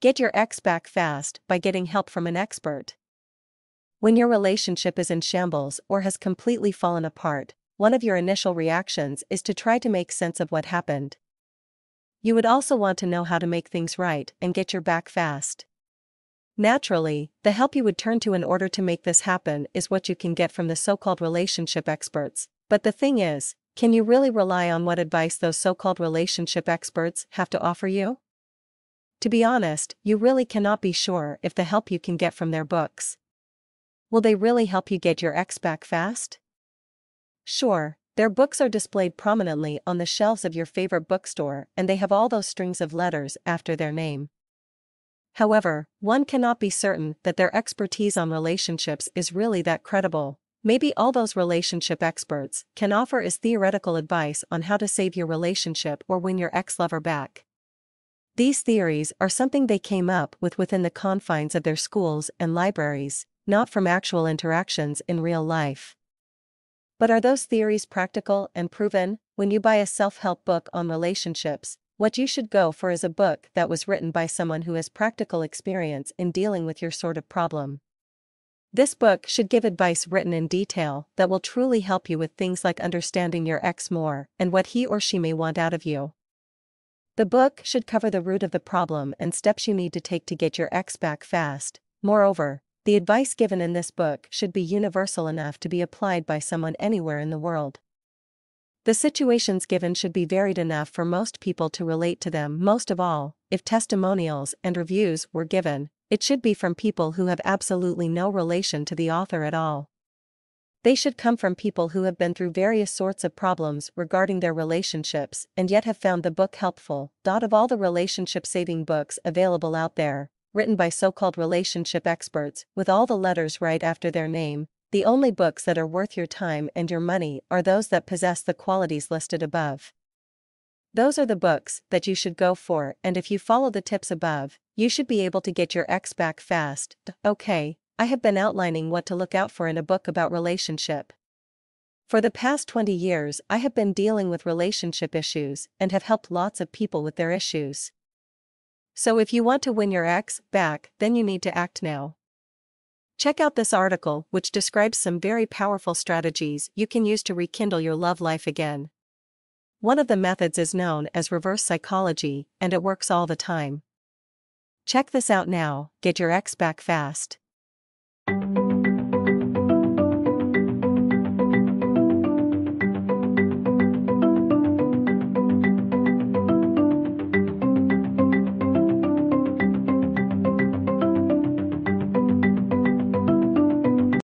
Get your ex back fast by getting help from an expert. When your relationship is in shambles or has completely fallen apart, one of your initial reactions is to try to make sense of what happened. You would also want to know how to make things right and get your back fast. Naturally, the help you would turn to in order to make this happen is what you can get from the so called relationship experts. But the thing is, can you really rely on what advice those so called relationship experts have to offer you? To be honest, you really cannot be sure if the help you can get from their books. Will they really help you get your ex back fast? Sure, their books are displayed prominently on the shelves of your favorite bookstore and they have all those strings of letters after their name. However, one cannot be certain that their expertise on relationships is really that credible. Maybe all those relationship experts can offer is theoretical advice on how to save your relationship or win your ex lover back. These theories are something they came up with within the confines of their schools and libraries, not from actual interactions in real life. But are those theories practical and proven? When you buy a self help book on relationships, what you should go for is a book that was written by someone who has practical experience in dealing with your sort of problem. This book should give advice written in detail that will truly help you with things like understanding your ex more and what he or she may want out of you. The book should cover the root of the problem and steps you need to take to get your ex back fast. Moreover, the advice given in this book should be universal enough to be applied by someone anywhere in the world. The situations given should be varied enough for most people to relate to them. Most of all, if testimonials and reviews were given, it should be from people who have absolutely no relation to the author at all. They should come from people who have been through various sorts of problems regarding their relationships and yet have found the book helpful. Of all the relationship saving books available out there, written by so-called relationship experts, with all the letters right after their name, the only books that are worth your time and your money are those that possess the qualities listed above. Those are the books that you should go for and if you follow the tips above, you should be able to get your ex back fast. Okay, I have been outlining what to look out for in a book about relationship. For the past 20 years I have been dealing with relationship issues and have helped lots of people with their issues. So if you want to win your ex back, then you need to act now. Check out this article, which describes some very powerful strategies you can use to rekindle your love life again. One of the methods is known as reverse psychology, and it works all the time. Check this out now, get your ex back fast.